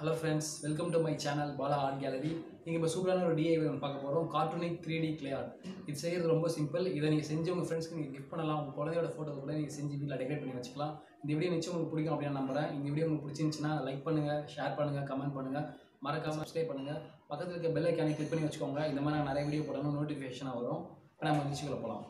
Hello friends welcome to my channel Bala art gallery நீங்கள் இப்போ சூப்பரான ஒரு டிஐ ஒன்று பார்க்க போகிறோம் cartoonic three D clay art இது செய்கிறது ரொம்ப சிம்பிள் இதை நீங்கள் செஞ்சு உங்கள் ஃப்ரெண்ட்ஸ்க்கு நீங்கள் கிஃப்ட் பண்ணலாம். உங்கள் குழந்தையோட ஃபோட்டோ கூட நீங்கள் செஞ்சு வீட்டில் டெக்கரேட் பண்ணி வச்சுக்கலாம். இந்த வீடியோ நிச்சயம் உங்களுக்கு பிடிக்கும் அப்படின்னு நம்புறேன். இந்த வீடியோ உங்களுக்கு பிடிச்சிருந்துச்சுன்னா லைக் பண்ணுங்கள் ஷேர் பண்ணுங்கள் கமெண்ட் பண்ணுங்கள் மறக்காம சப்ஸ்கிரைப் பண்ணுங்கள் பக்கத்தில் இருக்க பெல் ஐக்கானை கிளிக் பண்ணி வச்சுக்கோங்க. இந்த மாதிரி நான் நிறைய வீடியோ போடணும் நோட்டிஃபிகேஷனாக வரும். இப்போ நம்ம நிச்சயங்களை போகலாம்